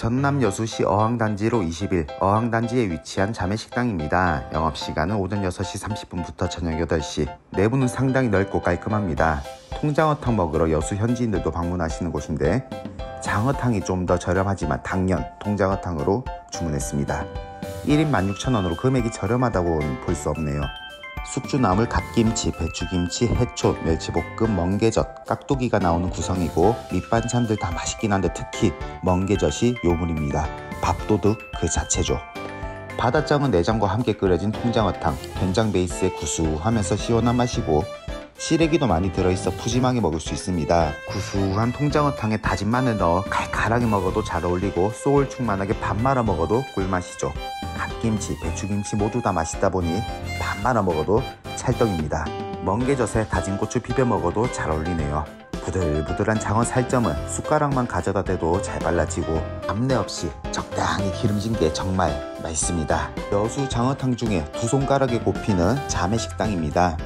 전남 여수시 어항단지로 20일 어항단지에 위치한 자매식당입니다. 영업시간은 오전 6시 30분부터 저녁 8시. 내부는 상당히 넓고 깔끔합니다. 통장어탕 먹으러 여수 현지인들도 방문하시는 곳인데 장어탕이 좀 더 저렴하지만 당연 통장어탕으로 주문했습니다. 1인 16,000원으로 금액이 저렴하다고는 볼 수 없네요. 숙주나물, 갓김치, 배추김치, 해초, 멸치볶음, 멍게젓, 깍두기가 나오는 구성이고 밑반찬들 다 맛있긴 한데 특히 멍게젓이 요물입니다. 밥도둑 그 자체죠. 바다장은 내장과 함께 끓여진 통장어탕, 된장 베이스의 구수하면서 시원한 맛이고 시래기도 많이 들어있어 푸짐하게 먹을 수 있습니다. 구수한 통장어탕에 다진 마늘 넣어 칼칼하게 먹어도 잘 어울리고 소울 충만하게 밥 말아 먹어도 꿀맛이죠. 갓김치, 배추김치 모두 다 맛있다 보니 밥 말아 먹어도 찰떡입니다. 멍게젓에 다진 고추 비벼 먹어도 잘 어울리네요. 부들부들한 장어 살점은 숟가락만 가져다 대도 잘 발라지고 잡내 없이 적당히 기름진 게 정말 맛있습니다. 여수 장어탕 중에 두 손가락에 꼽히는 자매식당입니다.